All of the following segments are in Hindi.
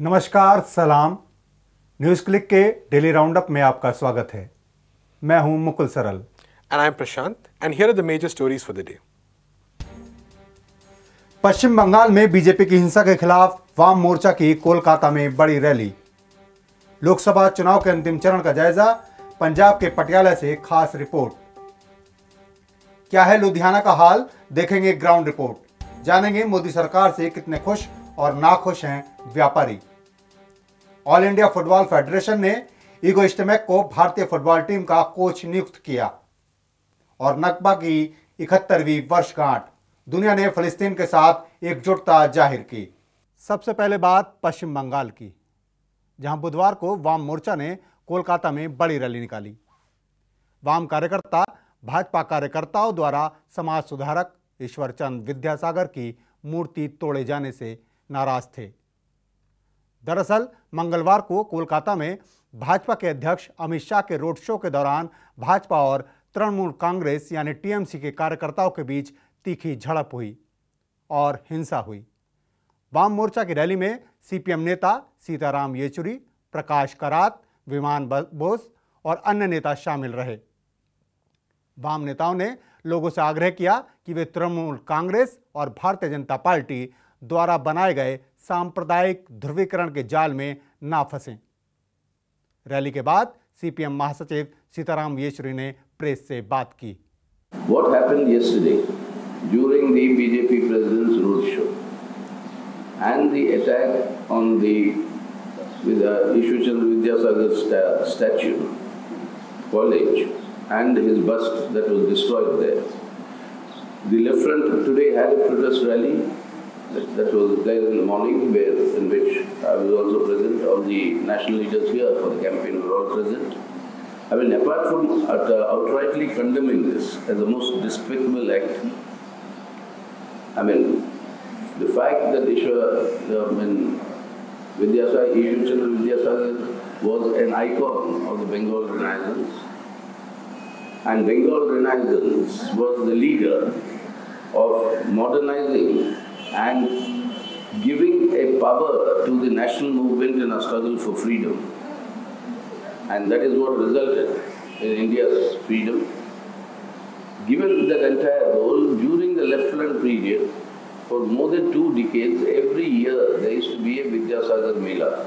नमस्कार सलाम। न्यूज़ क्लिक के डेली राउंडअप में आपका स्वागत है। मैं हूँ मुकुल सरल। And I'm Prashant, and here are the major stories for the day. पश्चिम बंगाल में बीजेपी की हिंसा के खिलाफ वाम मोर्चा की कोलकाता में बड़ी रैली। लोकसभा चुनाव के अंतिम चरण का जायजा पंजाब के पटियाला से खास रिपोर्ट। क्या है लुधियाना का हाल? देखेंगे ग्राउंड रिपोर्ट। जानेंगे मोदी सरकार से कितने खुश और नाखुश हैं व्यापारी। ऑल इंडिया फुटबॉल फेडरेशन ने ईगो इस्टमैक को भारतीय फुटबॉल टीम का कोच नियुक्त किया। और नकबा की इकहत्तरवीं वर्षगांठ, दुनिया ने फिलिस्तीन के साथ एकजुटता ज़ाहिर की। सबसे पहले बात पश्चिम बंगाल की, जहाँ बुधवार को वाम मोर्चा ने कोलकाता में बड़ी रैली निकाली। वाम कार्यकर्ता, भाजपा कार्यकर्ताओं द्वारा समाज सुधारक ईश्वरचंद विद्यासागर की मूर्ति तोड़े जाने से नाराज़ थे। दरअसल, मंगलवार को कोलकाता में भाजपा के अध्यक्ष अमित शाह के रोड शो के दौरान भाजपा और तृणमूल कांग्रेस यानी टीएमसी के कार्यकर्ताओं के बीच तीखी झड़प हुई और हिंसा हुई। वाम मोर्चा की रैली में सीपीएम नेता सीताराम येचुरी, प्रकाश करात, विमान बोस और अन्य नेता शामिल रहे। वाम नेताओं ने लोगों से आग्रह किया कि वे तृणमूल कांग्रेस और भारतीय जनता पार्टी द्वारा बनाए गए सांप्रदायिक ध्रुवीकरण के जाल में ना फंसे। रैली के बाद सीपीएम महासचिव सीताराम येश्वरी ने प्रेस से बात की। वॉट है during the BJP president road show and the attack on दिशुचंद Vidyasagar statue college and his bust that was destroyed the lieutenant today had protest rally that, was there in the morning, where in which I was also present. All the national leaders here for the campaign were all present. I mean, apart from out, uh, outrightly condemning this as the most despicable act, I mean, the fact that Ishwar, I mean, Vidyasagar, Ishwar Vidyasagar was an icon of the Bengal Renaissance, and Bengal Renaissance was the leader of modernizing and giving a power to the national movement in a struggle for freedom. And that is what resulted in India's freedom. Given that entire role, during the left front period, for more than two decades, every year there used to be a Vidyasagar Mela,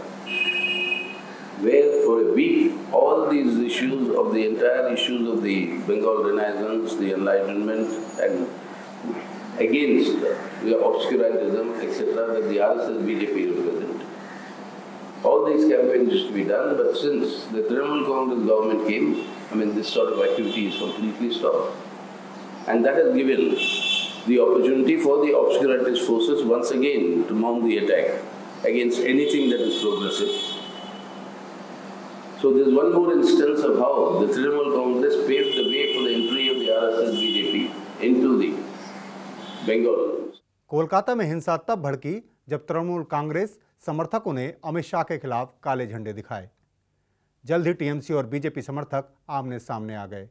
where for a week all these issues of the entire issues of the Bengal Renaissance, the Enlightenment, and against the obscurantism, etc., that the RSS BJP represent. All these campaigns used to be done, but since the Trinamool Congress government came, I mean, this sort of activity is completely stopped. And that has given the opportunity for the obscurantist forces once again to mount the attack against anything that is progressive. So there's one more instance of how the Trinamool Congress paved the way for the entry of the RSS BJP into the Bengal. Kolkata में हिंसा तब भड़की जब तृणमूल कांग्रेस समर्थकों ने अमित शाह के खिलाफ काले झंडे दिखाए। जल्द ही टीएमसी और बीजेपी समर्थक आमने सामने आ गए।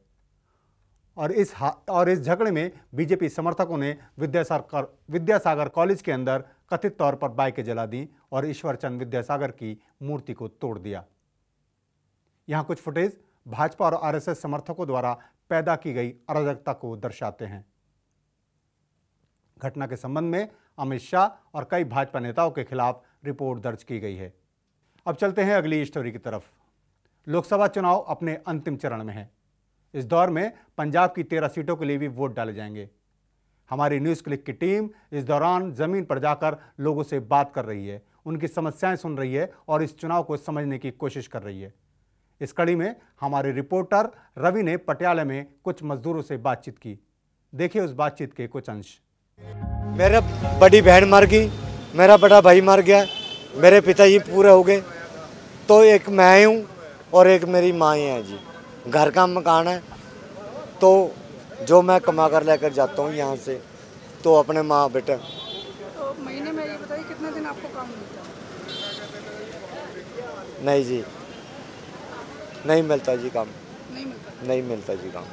और इस और इस झगड़े में बीजेपी समर्थकों ने विद्यासागर विद्यासागर कॉलेज के अंदर कथित तौर पर बाइकें जला दी और ईश्वरचंद विद्यासागर की मूर्ति को तोड़ दिया। यहाँ कुछ फुटेज भाजपा और आरएसएस समर्थकों द्वारा पैदा की गई अराजकता को दर्शाते हैं। घटना के संबंध में अमित शाह और कई भाजपा नेताओं के खिलाफ रिपोर्ट दर्ज की गई है। अब चलते हैं अगली स्टोरी की तरफ़। लोकसभा चुनाव अपने अंतिम चरण में है। इस दौर में पंजाब की तेरह सीटों के लिए भी वोट डाले जाएँगे। हमारी न्यूज़ क्लिक की टीम इस दौरान ज़मीन पर जाकर लोगों से बात कर रही है, उनकी समस्याएँ सुन रही है और इस चुनाव को समझने की कोशिश कर रही है। इस कड़ी में हमारे रिपोर्टर रवि ने पटियाला में कुछ मजदूरों से बातचीत की। देखिए उस बातचीत के कुछ अंश। मेरा बड़ी बहन मर गई मेरा बड़ा भाई मर गया मेरे पिताजी पूरे हो गए। तो एक मैं हूँ और एक मेरी माँ है जी। घर का मकान है। तो जो मैं कमा कर लेकर जाता हूँ यहाँ से तो अपने माँ बेटे। तो महीने में ये बताइए कितने दिन आपको काम मिलता नहीं जी। नहीं मिलता जी काम। नहीं मिलता। नहीं मिलता जी काम।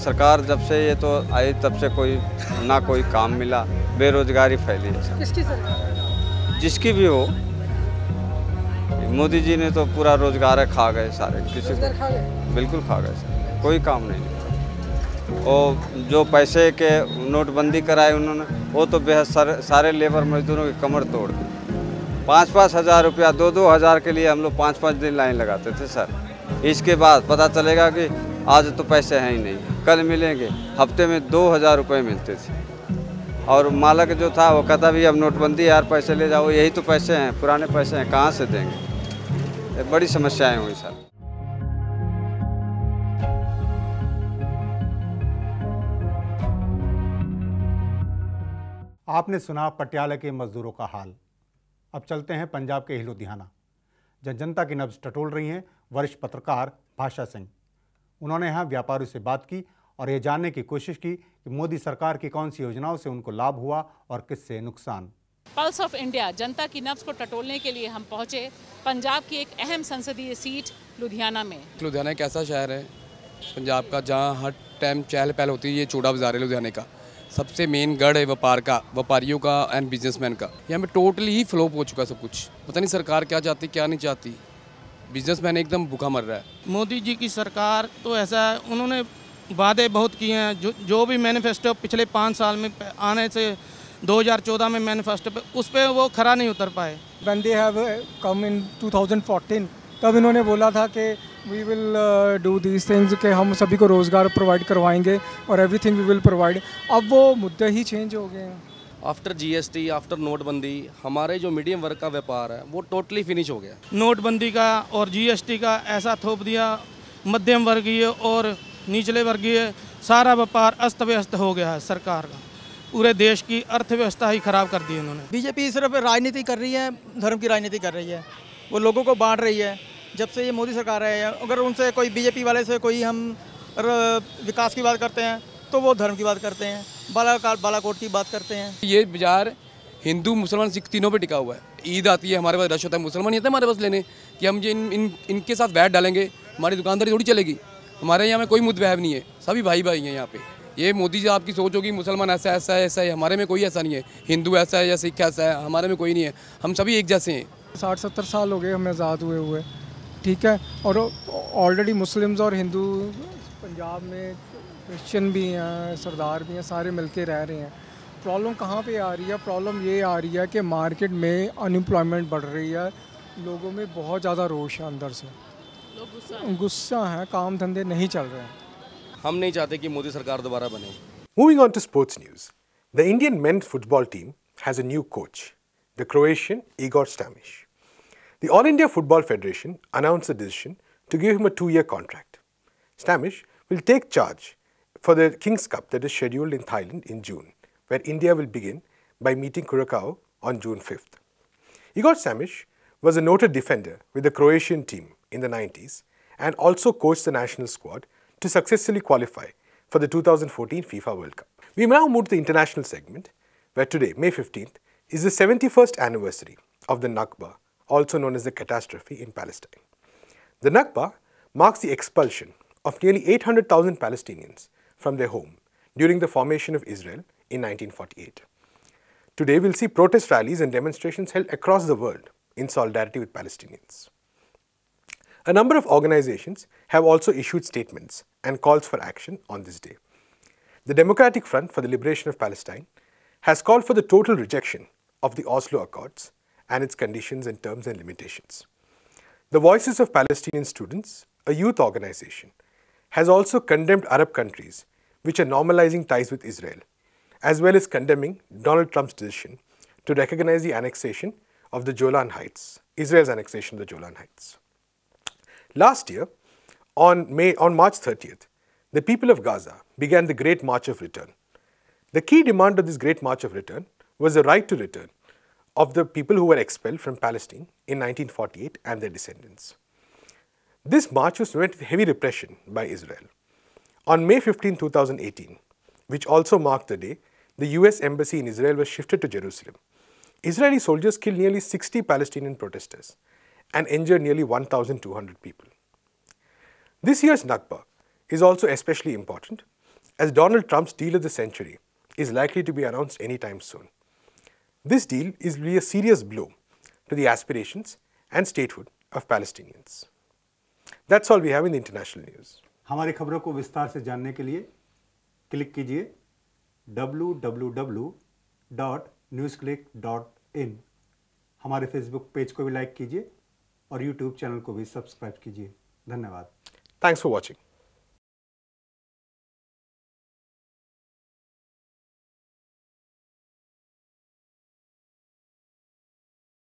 सरकार जब से ये तो आई तब से कोई ना कोई काम मिला बेरोजगारी फैली है किसकी सरकार? जिसकी भी हो मोदी जी ने तो पूरा रोज़गार खा गए सारे किसी को बिल्कुल खा गए सर कोई काम नहीं। और जो पैसे के नोटबंदी कराए उन्होंने वो तो बेहद सारे, सारे लेबर मजदूरों की कमर तोड़ दी। पाँच पाँच हज़ार रुपया दो दो हज़ार के लिए हम लोग पाँच पाँच दिन लाइन लगाते थे सर। इसके बाद पता चलेगा कि आज तो पैसे हैं ही नहीं। कल मिलेंगे। हफ़्ते में दो हज़ार रुपये मिलते थे। और मालक जो था, वो कहता भी, अब नोटबंदी यार, पैसे ले जाओ। यही तो पैसे हैं, पुराने पैसे हैं, कहाँ से देंगे? बड़ी समस्याएँ हुई सर। आपने सुना पटियाला के मजदूरों का हाल। अब चलते हैं पंजाब के लुधियाना जन जनता की नब्ज टटोल रही हैं। वरिष्ठ पत्रकार भाषा सिंह। उन्होंने यहाँ व्यापारियों से बात की और ये जानने की कोशिश की कि मोदी सरकार की कौन सी योजनाओं से उनको लाभ हुआ और किससे नुकसान। पल्स ऑफ़ इंडिया जनता की नब्ज को टटोलने के लिए हम पहुँचे पंजाब की एक अहम संसदीय सीट लुधियाना में। लुधियाना एक ऐसा शहर है पंजाब का जहाँ हर टाइम चहल पहल होती है ये चूड़ा बाज़ार है लुधियाने का। सबसे मेन गढ़ है व्यापार का व्यापारियों का एंड बिजनेसमैन का। यहाँ पे टोटली ही फ्लोप हो चुका है सब कुछ। पता नहीं सरकार क्या चाहती क्या नहीं चाहती। बिजनेसमैन एकदम भूखा मर रहा है। मोदी जी की सरकार तो ऐसा है उन्होंने वादे बहुत किए हैं जो जो भी मैनिफेस्टो पिछले पाँच साल में आने से 2014 में मैनिफेस्टो पे उस पर वो खरा नहीं उतर पाए। They have uh, come in 2014 तब इन्होंने बोला था कि we will do these things के हम सभी को रोज़गार प्रोवाइड करवाएँगे और एवरीथिंग वी विल प्रोवाइड अब वो मुद्दे ही चेंज हो गए हैं। आफ्टर जीएसटी आफ्टर नोटबंदी हमारे जो मीडियम वर्ग का व्यापार है वो टोटली फिनिश हो गया। नोटबंदी का और जीएसटी का ऐसा थोप दिया मध्यम वर्गीय और निचले वर्गीय सारा व्यापार अस्त व्यस्त हो गया है सरकार का। पूरे देश की अर्थव्यवस्था ही खराब कर दी उन्होंने बीजेपी सिर्फ़ राजनीति कर रही है धर्म की राजनीति कर रही है। वो लोगों को बांट रही है। जब से ये मोदी सरकार है अगर उनसे कोई बीजेपी वाले से कोई हम विकास की बात करते हैं तो वो धर्म की बात करते हैं। बालाकाट बालाकोट की बात करते हैं। ये बाज़ार हिंदू मुसलमान सिख तीनों पे टिका हुआ है। ईद आती है हमारे पास रश होता है। मुसलमान ही आते हमारे पास लेने। कि हम ये इन, इन इनके साथ बैठ डालेंगे हमारी दुकानदारी थोड़ी चलेगी। हमारे यहाँ में कोई मुद्दबहब नहीं है। सभी भाई भाई हैं यहाँ पे। ये मोदी जी आपकी सोच होगी मुसलमान ऐसा ऐसा है ऐसा है। हमारे में कोई ऐसा नहीं है। हिंदू ऐसा है या सिख ऐसा है हमारे में कोई नहीं है। हम सभी एक जैसे हैं। साठ सत्तर साल हो गए हमें आज़ाद हुए हुए। ठीक है? और ऑलरेडी मुस्लिम्स और हिंदू पंजाब में क्रिश्चियन भी हैं सरदार भी हैं सारे मिल के रह रहे हैं। प्रॉब्लम कहाँ पे आ रही है? प्रॉब्लम ये आ रही है कि मार्केट में अनएम्प्लॉयमेंट बढ़ रही है। लोगों में बहुत ज़्यादा रोश है अंदर से। गुस्सा है। काम धंधे नहीं चल रहे हैं। हम नहीं चाहते कि मोदी सरकार दोबारा बने। Moving on to sports news the Indian men football team has a new coach the Croatian Igor Stimac the All India Football Federation announce the decision to give him a two year contract Stimac will take charge for the Kings Cup that is scheduled in Thailand in June, where India will begin by meeting Curacao on June 5th. Igor Samish was a noted defender with the Croatian team in the 90s and also coached the national squad to successfully qualify for the 2014 FIFA World Cup. We now move to the international segment, where today, May 15th, is the 71st anniversary of the Nakba, also known as the catastrophe in Palestine. The Nakba marks the expulsion of nearly 800,000 Palestinians from their home during the formation of Israel in 1948. Today, we'll see protest rallies and demonstrations held across the world in solidarity with Palestinians. A number of organizations have also issued statements and calls for action on this day. The Democratic Front for the Liberation of Palestine has called for the total rejection of the Oslo Accords and its conditions and terms and limitations. The Voices of Palestinian Students, a youth organization, has also condemned Arab countries which are normalizing ties with Israel, as well as condemning Donald Trump's decision to recognize the annexation of the Golan Heights, Israel's annexation of the Golan Heights. Last year, on, May, on March 30th, the people of Gaza began the Great March of Return. The key demand of this Great March of Return was the right to return of the people who were expelled from Palestine in 1948 and their descendants. This march was met with heavy repression by Israel. On May 15, 2018, which also marked the day the US embassy in Israel was shifted to Jerusalem, Israeli soldiers killed nearly 60 Palestinian protesters and injured nearly 1,200 people. This year's Nakba is also especially important as Donald Trump's deal of the century is likely to be announced anytime soon. This deal is really a serious blow to the aspirations and statehood of Palestinians. That's all we have in the international news. हमारी खबरों को विस्तार से जानने के लिए क्लिक कीजिए www.newsclick.in हमारे फेसबुक पेज को भी लाइक कीजिए और यूट्यूब चैनल को भी सब्सक्राइब कीजिए। धन्यवाद। Thanks for watching.